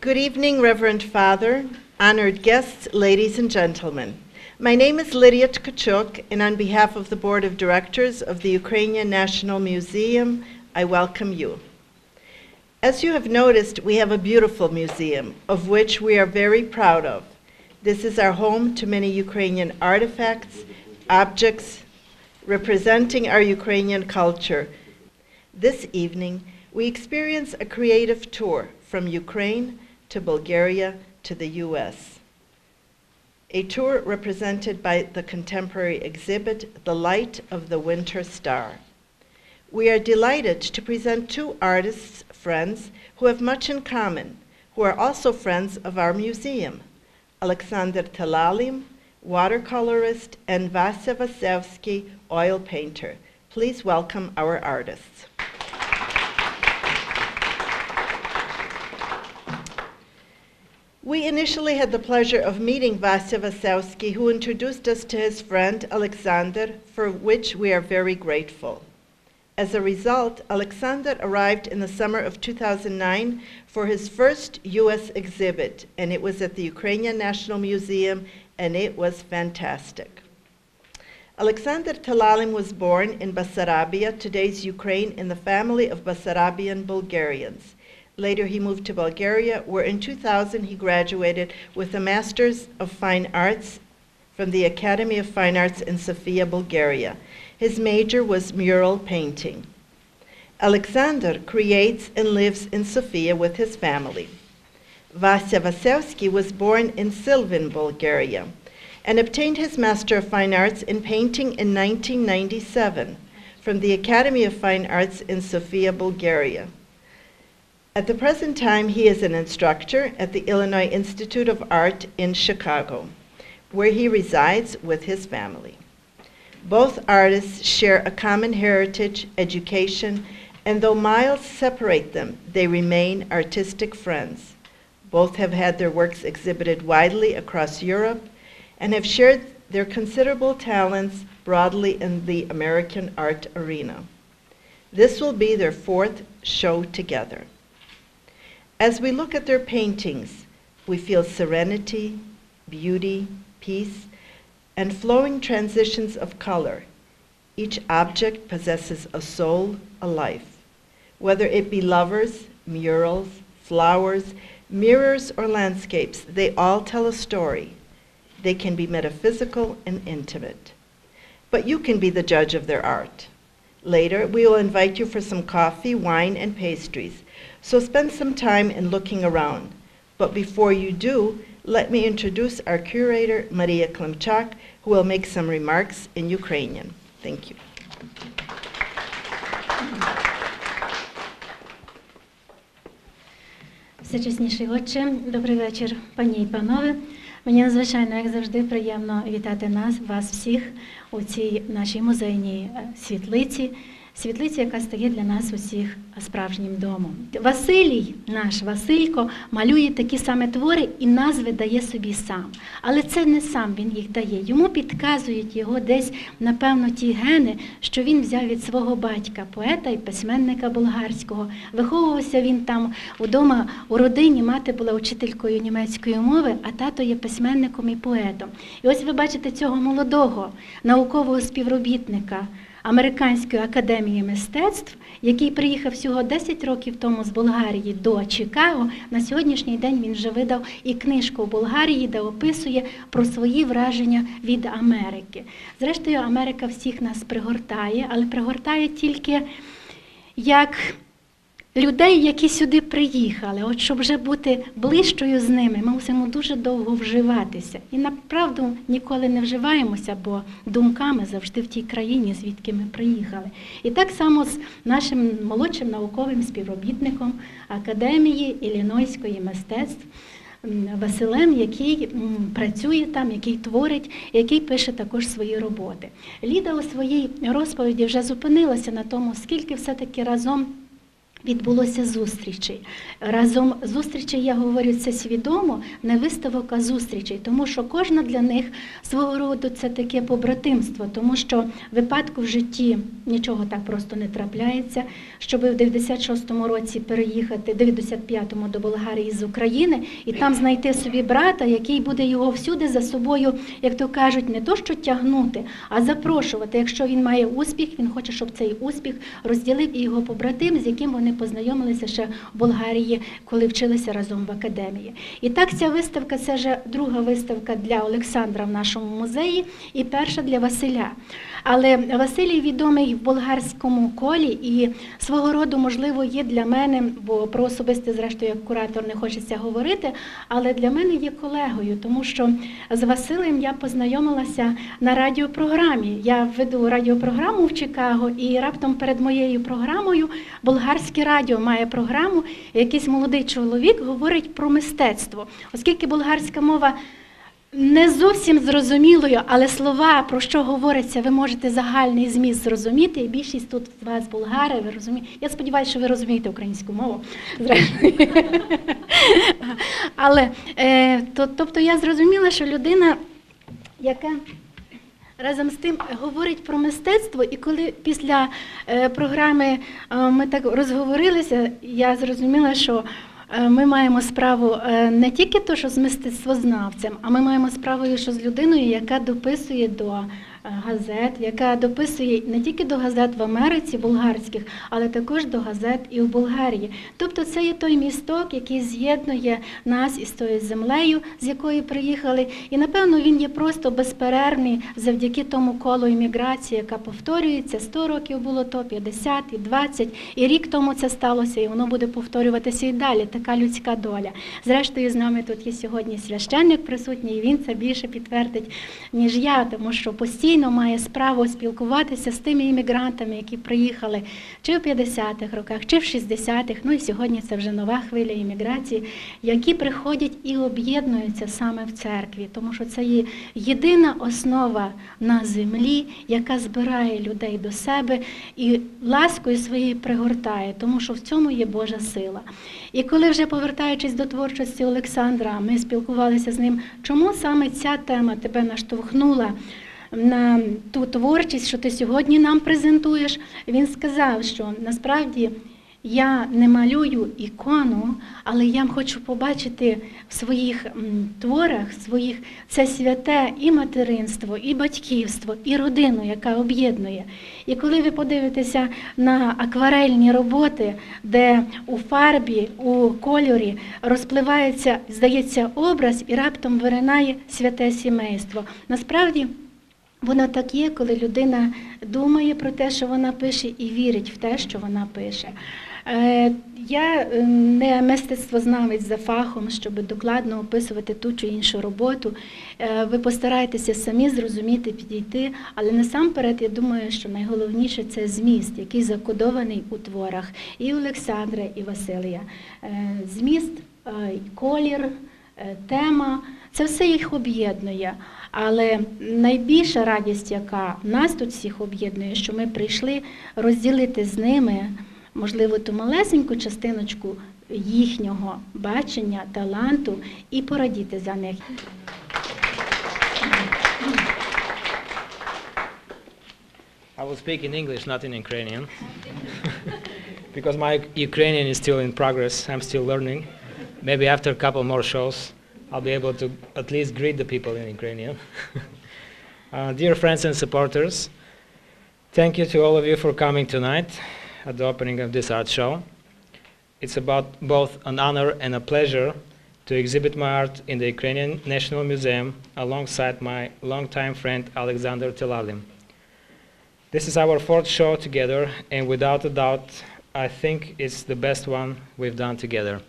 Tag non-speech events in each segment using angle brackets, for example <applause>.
Good evening, Reverend Father, honored guests, ladies and gentlemen. My name is Lydia Tkachuk, and on behalf of the Board of Directors of the Ukrainian National Museum, I welcome you. As you have noticed, we have a beautiful museum, of which we are very proud of. This is our home to many Ukrainian artifacts, objects representing our Ukrainian culture. This evening, we experience a creative tour from Ukraine to Bulgaria to the US. A tour represented by the contemporary exhibit, The Light of the Winter Star. We are delighted to present two artists, friends, who have much in common, who are also friends of our museum. Alexander Talalim, watercolorist, and Vasya Vasevsky, oil painter. Please welcome our artists. We initially had the pleasure of meeting Vasya Vasevsky, who introduced us to his friend Alexander, for which we are very grateful. As a result, Alexander arrived in the summer of 2009 for his first U.S. exhibit, and it was at the Ukrainian National Museum, and it was fantastic. Alexander Talalim was born in Bessarabia, today's Ukraine, in the family of Bessarabian Bulgarians. Later, he moved to Bulgaria, where in 2000 he graduated with a Master's of Fine Arts from the Academy of Fine Arts in Sofia, Bulgaria. His major was mural painting. Alexander creates and lives in Sofia with his family. Vasya Vasevsky was born in Silvan, Bulgaria, and obtained his Master of Fine Arts in painting in 1997 from the Academy of Fine Arts in Sofia, Bulgaria. At the present time, he is an instructor at the Illinois Institute of Art in Chicago, where he resides with his family. Both artists share a common heritage, education, and though miles separate them, they remain artistic friends. Both have had their works exhibited widely across Europe and have shared their considerable talents broadly in the American art arena. This will be their fourth show together. As we look at their paintings, we feel serenity, beauty, peace, and flowing transitions of color. Each object possesses a soul, a life. Whether it be lovers, murals, flowers, mirrors, or landscapes, they all tell a story. They can be metaphysical and intimate. But you can be the judge of their art. Later, we will invite you for some coffee, wine, and pastries. So spend some time in looking around. But before you do, let me introduce our curator, Maria Klimchak, who will make some remarks in Ukrainian. Thank you. Всечесніший отче, добрий вечір, пані і панове. Мені надзвичайно, як завжди, приємно вітати нас, вас всіх у цій нашій музейній е, світлиці, світлиці, яка стає для нас усіх справжнім домом. Василій, наш Василько, малює такі саме твори і назви дає собі сам. Але це не сам він їх дає. Йому підказують його десь, напевно, ті гени, що він взяв від свого батька, поета і письменника болгарського. Виховувався він там удома у родині. Мати була учителькою німецької мови, а тато є письменником і поетом. І ось ви бачите цього молодого наукового співробітника. Американської академії мистецтв, який приїхав всього 10 років тому з Болгарії до Чикаго. На сьогоднішній день він вже видав і книжку в Болгарії, де описує про свої враження від Америки. Зрештою, Америка всіх нас пригортає, але пригортає тільки як людей, які сюди приїхали. От щоб вже бути ближчою з ними, ми мусимо дуже довго вживатися. І направду ніколи не вживаємося, бо думками завжди в тій країні, звідки ми приїхали. І так само з нашим молодшим науковим співробітником Академії Іллінойської мистецтв. Василем, який працює там, який творить, який пише також свої роботи. Ліда у своїй розповіді вже зупинилася на тому, скільки все-таки разом відбулося зустрічей. Разом зустрічей, я говорю, це свідомо, не виставок, а зустрічей, тому що кожна для них свого роду це таке побратимство, тому що випадку в житті нічого так просто не трапляється, щоб в 96-му році переїхати, 95-му до Болгарії з України і там знайти собі брата, який буде його всюди за собою, як то кажуть, не то що тягнути, а запрошувати. Якщо він має успіх, він хоче, щоб цей успіх розділив і його побратим, з яким вони познайомилися ще в Болгарії, коли вчилися разом в академії. І так ця виставка це вже друга виставка для Олександра в нашому музеї і перша для Василя. Але Василій відомий в болгарському колі і свого роду, можливо, є для мене, бо про особисте, зрештою, як куратор не хочеться говорити, але для мене є колегою, тому що з Василем я познайомилася на радіопрограмі. Я веду радіопрограму в Чикаго, і раптом перед моєю програмою болгарське радіо має програму. Якийсь молодий чоловік говорить про мистецтво, оскільки болгарська мова. Не зовсім зрозумілою, але слова, про що говориться, ви можете загальний зміст зрозуміти. І більшість тут з вас болгари, ви розумієте. Я сподіваюся, що ви розумієте українську мову. Але е, то, тобто я зрозуміла, що людина, яка разом з тим говорить про мистецтво, і коли після е, програми е, ми так розговорилися, я зрозуміла, що ми маємо справу е, не тільки то, що з мистецтвознавцем, а ми маємо справу, що з людиною, яка дописує до е, газет, яка дописує не тільки до газет в Америці, болгарських, але також до газет і в Болгарії. Тобто це є той місток, який з'єднує нас із тою землею, з якої приїхали. І напевно він є просто безперервний завдяки тому колу імміграції, яка повторюється. 100 років було то, 50 і 20, і рік тому це сталося, і воно буде повторюватися і далі. Така людська доля. Зрештою, з нами тут є сьогодні священник присутній, і він це більше підтвердить, ніж я, тому що постійно має справу спілкуватися з тими іммігрантами, які приїхали чи в 50-х роках, чи в 60-х, ну і сьогодні це вже нова хвиля імміграції, які приходять і об'єднуються саме в церкві, тому що це є єдина основа на землі, яка збирає людей до себе і ласкою своєю пригортає, тому що в цьому є Божа сила. І коли вже повертаючись до творчості Олександра, ми спілкувалися з ним, чому саме ця тема тебе наштовхнула на ту творчість, що ти сьогодні нам презентуєш, він сказав, що насправді я не малюю ікону, але я хочу побачити в своїх творах своїх це святе і материнство, і батьківство, і родину, яка об'єднує. І коли ви подивитеся на акварельні роботи, де у фарбі, у кольорі розпливається, здається, образ і раптом виринає святе сімейство. Насправді. Воно так є, коли людина думає про те, що вона пише, і вірить в те, що вона пише. Е, Я е, не мистецтвознавець за фахом, щоб докладно описувати ту чи іншу роботу. Е, Ви постараєтеся самі зрозуміти, підійти, але насамперед я думаю, що найголовніше це зміст, який закодований у творах і Олександра, і Василія. Зміст, колір, тема це все їх об'єднує. Але найбільша радість, яка нас тут всіх об'єднує, що ми прийшли розділити з ними, можливо, ту малесеньку частиночку їхнього бачення, таланту і порадіти за них. I will speak in English, not in Ukrainian, <laughs> because my Ukrainian is still in progress. I'm still learning. Maybe after a couple more shows, I'll be able to at least greet the people in Ukrainian. <laughs> uh, dear friends and supporters, thank you to all of you for coming tonight at the opening of this art show. It's about both an honor and a pleasure to exhibit my art in the Ukrainian National Museum alongside my longtime friend Alexander Tilavlin. This is our fourth show together, and without a doubt, I think it's the best one we've done together.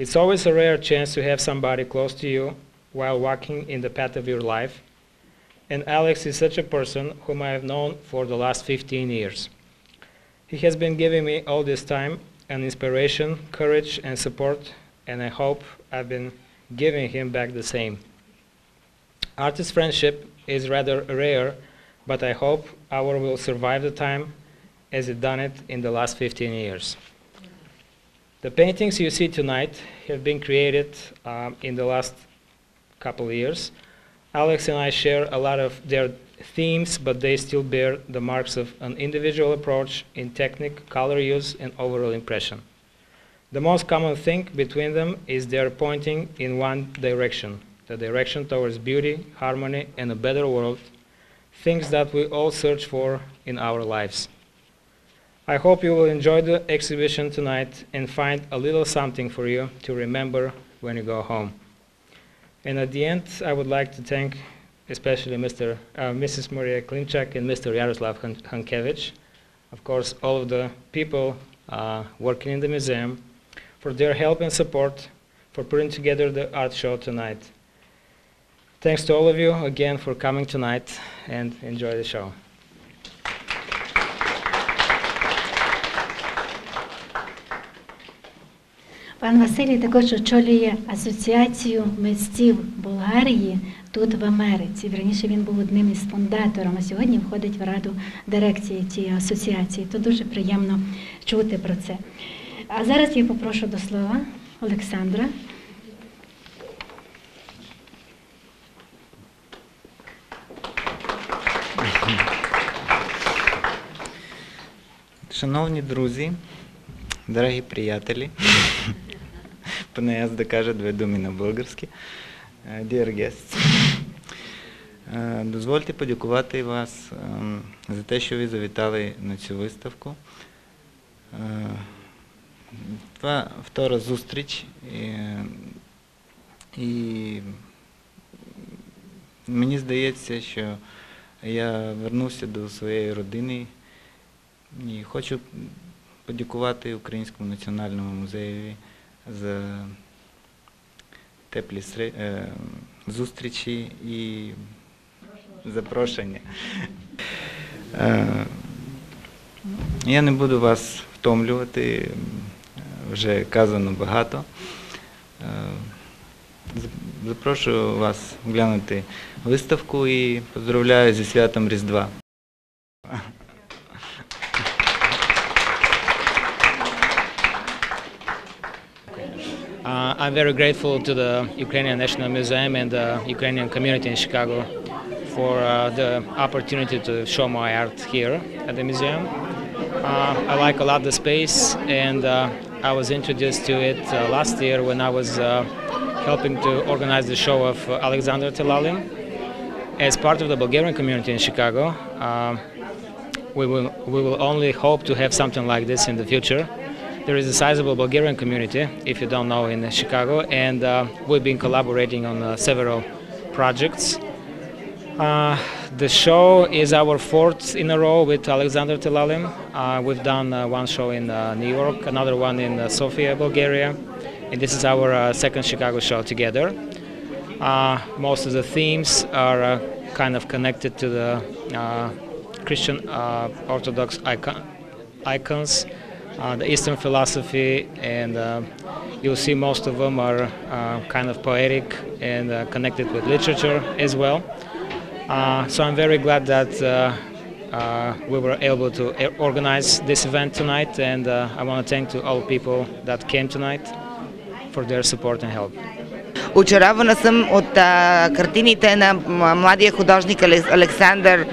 It's always a rare chance to have somebody close to you while walking in the path of your life, and Alex is such a person whom I have known for the last 15 years. He has been giving me all this time an inspiration, courage, and support, and I hope I've been giving him back the same. Artist friendship is rather rare, but I hope our will survive the time as it done it in the last 15 years. The paintings you see tonight have been created um, in the last couple of years. Alex and I share a lot of their themes, but they still bear the marks of an individual approach in technique, color use, and overall impression. The most common thing between them is they are pointing in one direction the direction towards beauty, harmony, and a better world, things that we all search for in our lives. I hope you will enjoy the exhibition tonight and find a little something for you to remember when you go home. And at the end, I would like to thank especially Mr. Uh, Mrs. Maria Klimchak and Mr. Yaroslav Han- Hankevich, of course, all of the people uh, working in the museum, for their help and support for putting together the art show tonight. Thanks to all of you again for coming tonight and enjoy the show. Пан Василій також очолює асоціацію митців Болгарії тут в Америці. Вірніше він був одним із фундатором, а сьогодні входить в раду дирекції цієї асоціації. То дуже приємно чути про це. А зараз я попрошу до слова Олександра. Шановні друзі, дорогі приятелі, пане аз да кажа две думи на български. Е, Dear guests, <laughs> е, дозвольте подякувати вас ем, за те, що ви завітали на цю виставку. Е, Това втора зустріч і, і мені здається, що я вернувся до своєї родини і хочу подякувати Українському національному музеєві за теплі е, зустрічі і запрошення. Е, Я не буду вас втомлювати, вже казано багато. Е, Запрошую вас глянути виставку і поздравляю зі святом Різдва. Uh, I'm very grateful to the Ukrainian National Museum and the Ukrainian community in Chicago for uh, the opportunity to show my art here at the museum. Uh, I like a lot the space, and uh, I was introduced to it uh, last year when I was uh, helping to organize the show of Alexander Telalim. As part of the Bulgarian community in Chicago, we will, we will only hope to have something like this in the future. There is a sizable Bulgarian community, if you don't know, in Chicago, and uh, we've been collaborating on uh, several projects. Uh, the show is our fourth in a row with Alexander Telalim. Uh, we've done uh, one show in uh, New York, another one in Sofia, Bulgaria, and this is our second Chicago show together. Most of the themes are kind of connected to the Christian Orthodox icon- icons, the Eastern philosophy, and uh, you'll see most of them are uh, kind of poetic and uh, connected with literature as well. Uh, so I'm very glad that uh, uh, we were able to e- organize this event tonight, and uh, I want to thank to all people that came tonight for their support and help. Очарована съм от а, картините на м- младия художник Алекс- Александър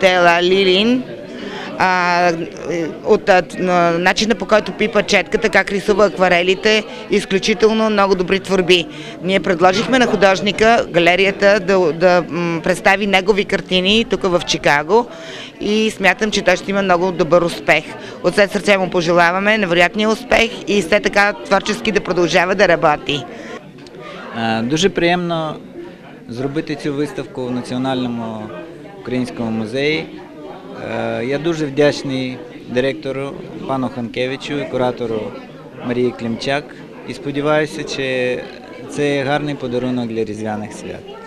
Тела Лилин. А, от а, на- начина по който пипа четката, как рисува акварелите, изключително много добри творби. Ние предложихме на художника галерията да, да представи негови картини тук в Чикаго и смятам, че той ще има много добър успех. От все сърце му пожелаваме невероятния успех и все така творчески да продължава да работи. Дуже приємно зробити цю виставку в Національному українському музеї. Е, Я дуже вдячний директору пану Ханкевичу і куратору Марії Клімчак і сподіваюся, що це гарний подарунок для різдвяних свят.